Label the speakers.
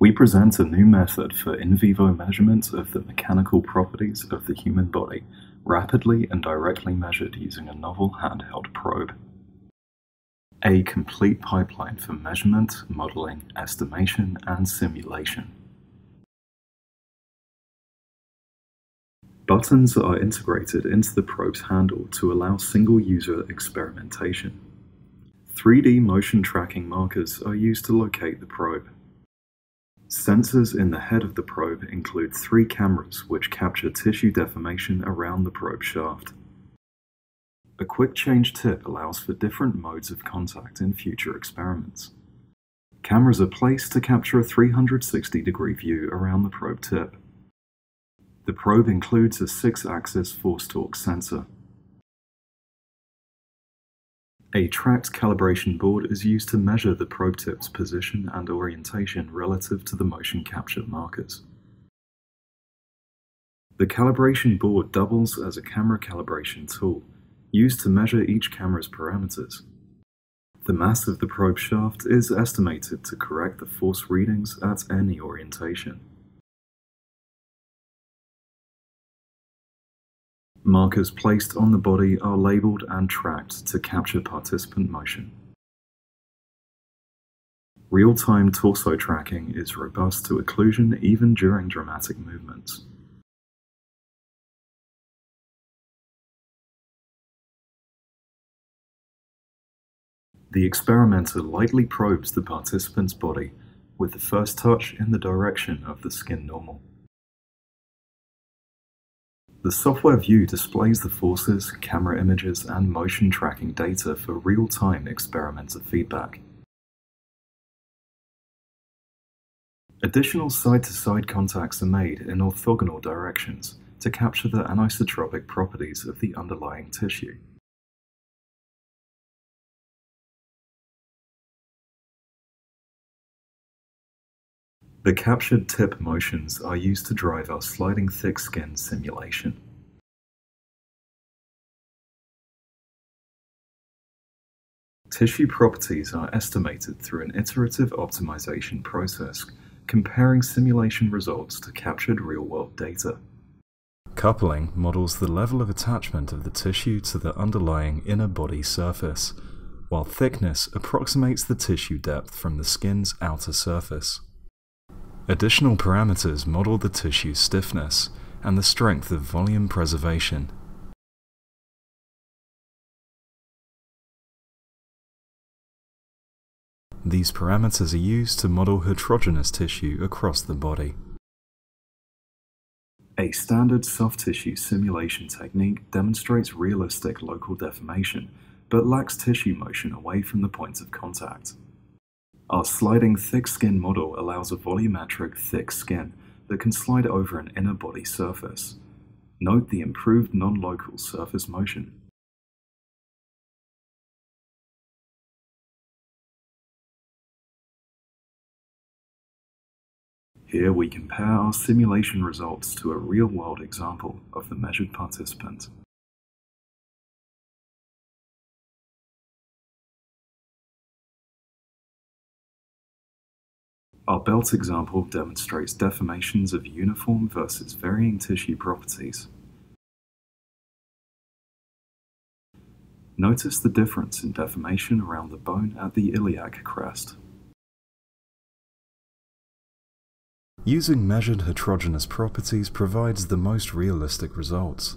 Speaker 1: we present a new method for in vivo measurement of the mechanical properties of the human body, rapidly and directly measured using a novel handheld probe. A complete pipeline for measurement, modeling, estimation, and simulation. Buttons are integrated into the probe's handle to allow single-user experimentation. 3D motion tracking markers are used to locate the probe. Sensors in the head of the probe include three cameras which capture tissue deformation around the probe shaft. A quick change tip allows for different modes of contact in future experiments. Cameras are placed to capture a 360 degree view around the probe tip. The probe includes a 6-axis force-torque sensor. A tracked calibration board is used to measure the probe tip's position and orientation relative to the motion capture markers. The calibration board doubles as a camera calibration tool, used to measure each camera's parameters. The mass of the probe shaft is estimated to correct the force readings at any orientation. Markers placed on the body are labeled and tracked to capture participant motion. Real-time torso tracking is robust to occlusion even during dramatic movements. The experimenter lightly probes the participant's body with the first touch in the direction of the skin normal. The software view displays the forces, camera images, and motion tracking data for real-time experimenter feedback. Additional side-to-side -side contacts are made in orthogonal directions to capture the anisotropic properties of the underlying tissue. The captured tip motions are used to drive our sliding thick skin simulation. Tissue properties are estimated through an iterative optimization process, comparing simulation results to captured real-world data. Coupling models the level of attachment of the tissue to the underlying inner body surface, while thickness approximates the tissue depth from the skin's outer surface. Additional parameters model the tissue stiffness and the strength of volume preservation. These parameters are used to model heterogeneous tissue across the body. A standard soft tissue simulation technique demonstrates realistic local deformation, but lacks tissue motion away from the points of contact. Our sliding thick skin model allows a volumetric thick skin that can slide over an inner body surface. Note the improved non-local surface motion. Here we compare our simulation results to a real-world example of the measured participant. Our belt example demonstrates deformations of uniform versus varying tissue properties. Notice the difference in deformation around the bone at the iliac crest. Using measured heterogeneous properties provides the most realistic results.